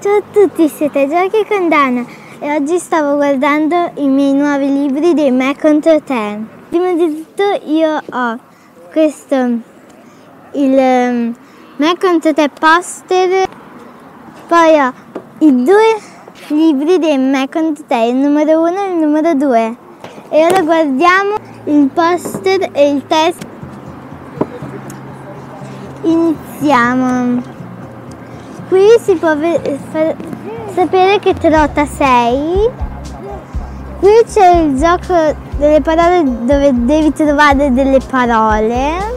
Ciao a tutti, siete Giochi con Dana e oggi stavo guardando i miei nuovi libri dei Me contro te. Prima di tutto io ho questo, il Me contro te poster, poi ho i due libri dei Me contro te, il numero uno e il numero due. E ora guardiamo il poster e il testo. Iniziamo. Qui si può sapere che trota sei. Qui c'è il gioco delle parole dove devi trovare delle parole.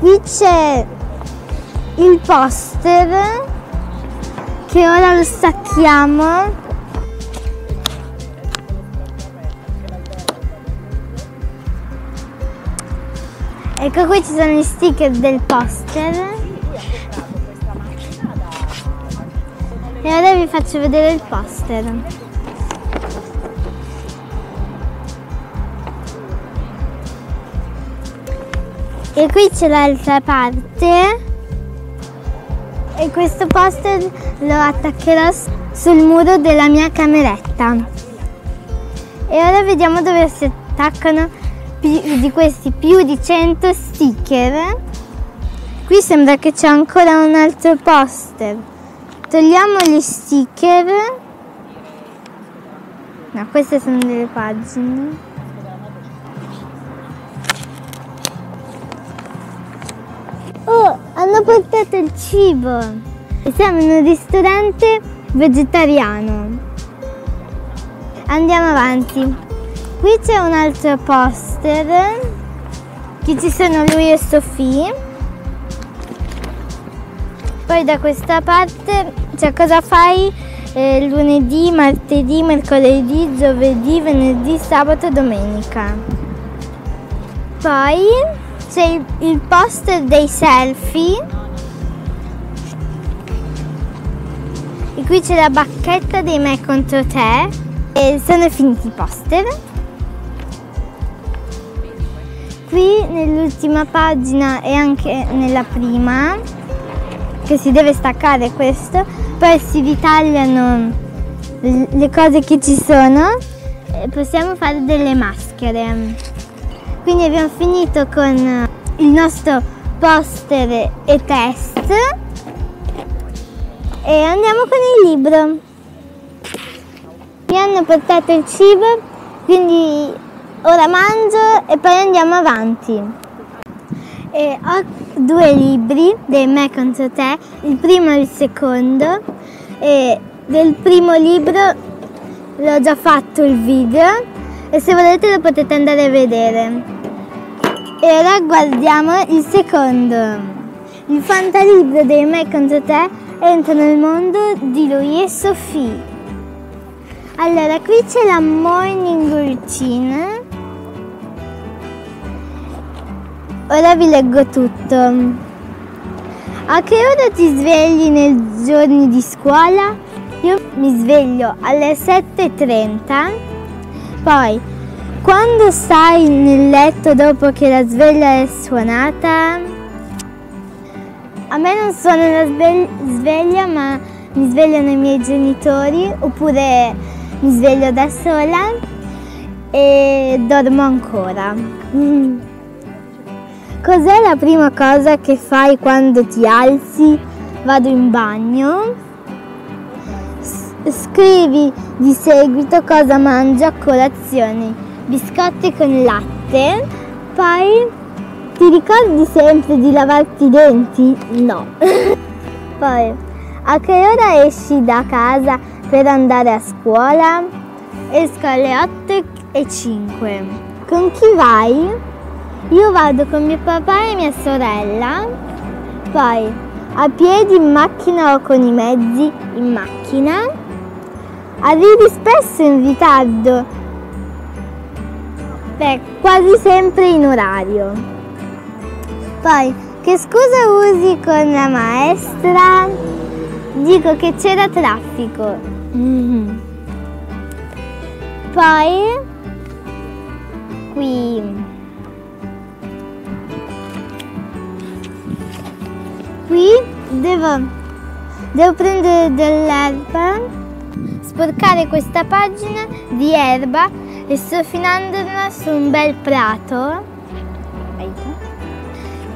Qui c'è il poster che ora lo stacchiamo Ecco qui ci sono gli sticker del poster. E ora vi faccio vedere il poster. E qui c'è l'altra parte. E questo poster lo attaccherò sul muro della mia cameretta. E ora vediamo dove si attaccano di questi più di 100 sticker. Qui sembra che c'è ancora un altro poster. Togliamo gli sticker. No, queste sono delle pagine. Oh, hanno portato il cibo. Siamo in un ristorante vegetariano. Andiamo avanti. Qui c'è un altro poster, qui ci sono lui e Sofì. Poi da questa parte c'è cosa fai eh, lunedì, martedì, mercoledì, giovedì, venerdì, sabato e domenica. Poi c'è il, il poster dei selfie. E qui c'è la bacchetta dei me contro te. E sono finiti i poster. Qui nell'ultima pagina e anche nella prima che si deve staccare questo poi si ritagliano le cose che ci sono e possiamo fare delle maschere. Quindi abbiamo finito con il nostro poster e test e andiamo con il libro. Mi hanno portato il cibo quindi ora mangio e poi andiamo avanti. E ho due libri dei me contro te, il primo e il secondo. E del primo libro l'ho già fatto il video e se volete lo potete andare a vedere. E ora guardiamo il secondo. Il fantalibro dei me contro te entra nel mondo di lui e Sofì. Allora, qui c'è la morning routine Ora vi leggo tutto. A che ora ti svegli nei giorni di scuola? Io mi sveglio alle 7.30. Poi, quando stai nel letto dopo che la sveglia è suonata? A me non suona la sveglia, ma mi svegliano i miei genitori oppure mi sveglio da sola e dormo ancora. Cos'è la prima cosa che fai quando ti alzi? Vado in bagno. scrivi di seguito cosa mangio a colazione. Biscotti con latte. Poi ti ricordi sempre di lavarti i denti? No. Poi a che ora esci da casa per andare a scuola? Esco alle 8 e 5. Con chi vai? Io vado con mio papà e mia sorella, poi a piedi in macchina o con i mezzi in macchina. Arrivi spesso in ritardo, beh, quasi sempre in orario. Poi, che scusa usi con la maestra? Dico che c'era traffico. Mm-hmm. Poi, qui qui devo, devo prendere dell'erba, sporcare questa pagina di erba e strofinandola su un bel prato.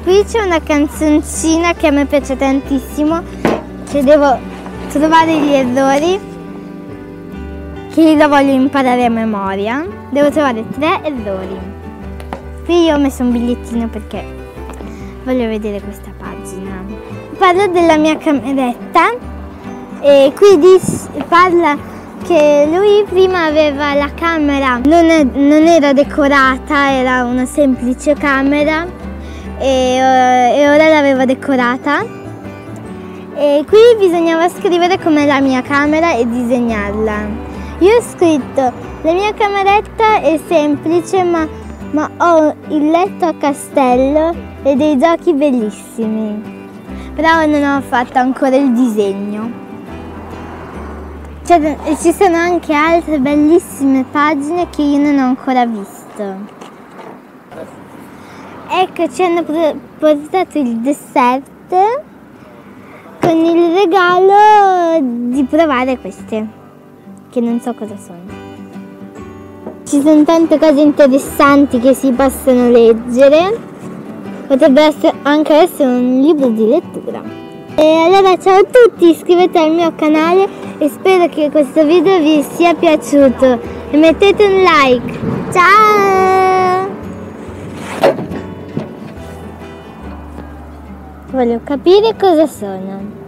Qui c'è una canzoncina che a me piace tantissimo, che devo trovare gli errori, che la voglio imparare a memoria. Devo trovare tre errori. Qui io ho messo un bigliettino perché voglio vedere questa pagina. Parla della mia cameretta e qui dis, parla che lui prima aveva la camera, non, è, non era decorata, era una semplice camera e, uh, e ora l'aveva decorata. E qui bisognava scrivere com'è la mia camera e disegnarla. Io ho scritto, la mia cameretta è semplice ma, ma ho il letto a castello e dei giochi bellissimi. Però non ho fatto ancora il disegno. Cioè, ci sono anche altre bellissime pagine che io non ho ancora visto. Ecco, ci hanno portato il dessert con il regalo di provare queste, che non so cosa sono. Ci sono tante cose interessanti che si possono leggere potrebbe essere anche essere un libro di lettura. E allora ciao a tutti, iscrivetevi al mio canale e spero che questo video vi sia piaciuto e mettete un like. Ciao! Voglio capire cosa sono.